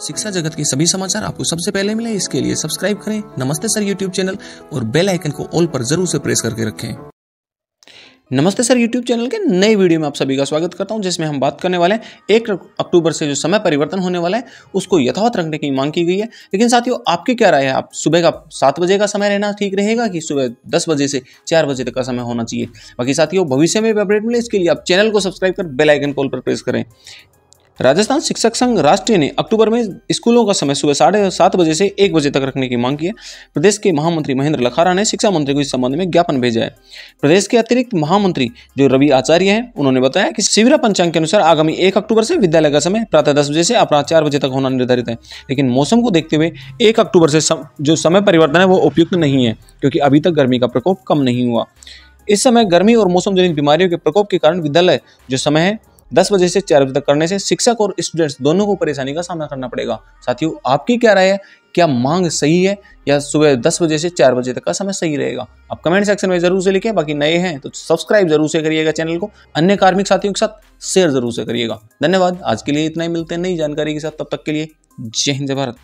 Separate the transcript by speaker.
Speaker 1: शिक्षा जगत के सभी समाचार आपको सबसे पहले मिले, इसके लिए सब्सक्राइब करें, नमस्ते सर यूट्यूब चैनल और बेल आइकन को ऑल पर ज़रूर से प्रेस करके रखें। नमस्ते सर यूट्यूब चैनल के नए वीडियो में आप सभी का स्वागत करता हूँ, जिसमें हम बात करने वाले हैं। एक अक्टूबर से जो समय परिवर्तन होने वाला है, उसको यथावत रखने की मांग की गई है। लेकिन साथियों, आपकी क्या राय है? आप सुबह का सात बजे का समय रहना ठीक रहेगा कि सुबह दस बजे से चार बजे तक का समय होना चाहिए? बाकी साथियों, भविष्य में भी अपडेट मिले, इसके लिए आप चैनल को सब्सक्राइब कर बेल आइकन कॉल पर प्रेस करें। राजस्थान शिक्षक संघ राष्ट्रीय ने अक्टूबर में स्कूलों का समय सुबह साढ़े सात बजे से एक बजे तक रखने की मांग की है। प्रदेश के महामंत्री महेंद्र लखारा ने शिक्षा मंत्री को इस संबंध में ज्ञापन भेजा है। प्रदेश के अतिरिक्त महामंत्री जो रवि आचार्य हैं, उन्होंने बताया कि शिविरा पंचांग के अनुसार आगामी एक अक्टूबर से विद्यालय का समय प्रातः दस बजे से अपराध चार बजे तक होना निर्धारित है। लेकिन मौसम को देखते हुए एक अक्टूबर से जो समय परिवर्तन है, वो उपयुक्त नहीं है, क्योंकि अभी तक गर्मी का प्रकोप कम नहीं हुआ। इस समय गर्मी और मौसम जनित बीमारियों के प्रकोप के कारण विद्यालय जो समय है दस बजे से चार बजे तक करने से शिक्षक और स्टूडेंट्स दोनों को परेशानी का सामना करना पड़ेगा। साथियों, आपकी क्या राय है? क्या मांग सही है? या सुबह दस बजे से चार बजे तक का समय सही रहेगा? आप कमेंट सेक्शन में ज़रूर से लिखें, बाकी नए हैं तो सब्सक्राइब ज़रूर से करिएगा चैनल को। अन्य कार्मिक साथियों के साथ शेयर ज़रूर से करिएगा। धन्यवाद, आज के लिए इतना ही, मिलते हैं नई जानकारी के साथ, तब तक के लिए जय हिंद भारत।